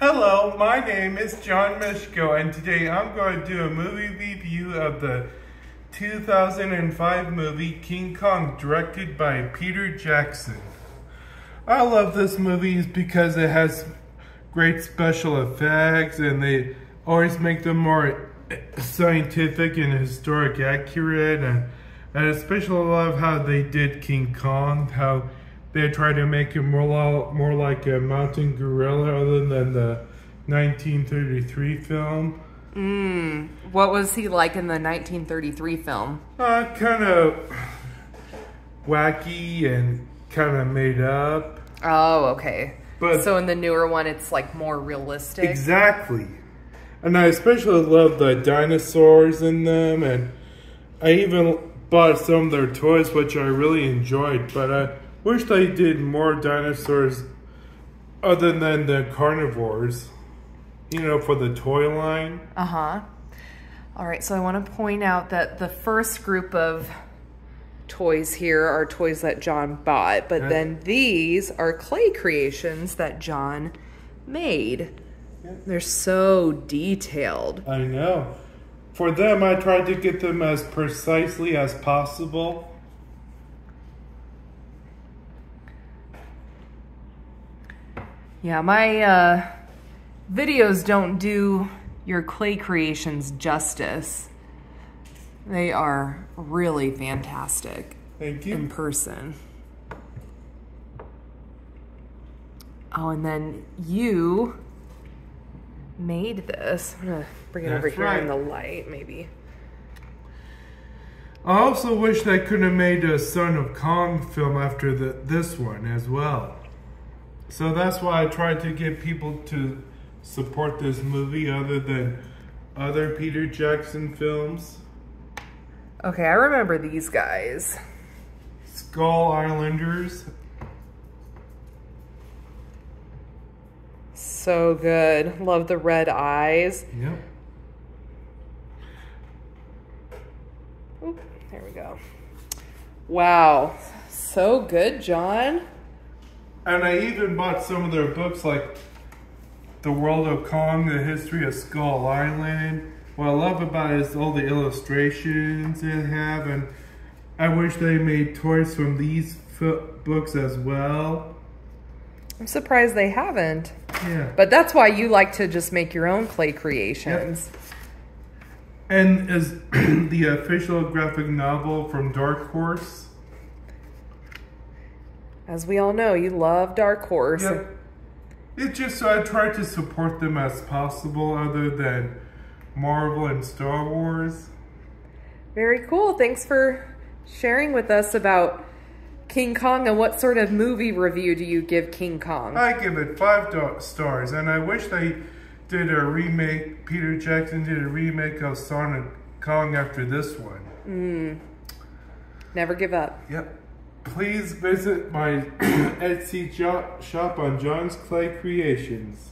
Hello, my name is John Mishko, and today I'm going to do a movie review of the 2005 movie King Kong, directed by Peter Jackson. I love this movie because it has great special effects, and they always make them more scientific and historic accurate, and, and especially love how they did King Kong, how they tried to make him more, more like a mountain gorilla other than the 1933 film. Mm, what was he like in the 1933 film? Uh, kind of wacky and kind of made up. Oh, okay. But so in the newer one, it's like more realistic. Exactly. And I especially love the dinosaurs in them, and I even bought some of their toys, which I really enjoyed. But I wish they did more dinosaurs other than the carnivores. You know, for the toy line. Uh huh. All right, so I want to point out that the first group of toys here are toys that John bought, but then these are clay creations that John made. They're so detailed. I know. For them, I tried to get them as precisely as possible. Yeah, my uh, videos don't do your clay creations justice. They are really fantastic. Thank you. In person. Oh, and then you made this. I'm gonna bring it That's over here right. in the light, maybe. I also wish they could have made a Son of Kong film after the, this one as well. So that's why I tried to get people to support this movie other than other Peter Jackson films. Okay, I remember these guys. Skull Islanders. So good. Love the red eyes. Yep. Oop, there we go. Wow. So good, John. And I even bought some of their books like The World of Kong, The History of Skull Island. What I love about it is all the illustrations they have, and I wish they made toys from these books as well. I'm surprised they haven't. Yeah. But that's why you like to just make your own clay creations. Yep. And is the official graphic novel from Dark Horse. As we all know, you love Dark Horse. Yep. It's just so I try to support them as possible other than Marvel and Star Wars. Very cool. Thanks for sharing with us about King Kong and what sort of movie review do you give King Kong? I give it five stars and I wish they did a remake, Peter Jackson did a remake of Son of Kong after this one. Mm. Never give up. Yep. Please visit my Etsy shop on John's Clay Creations.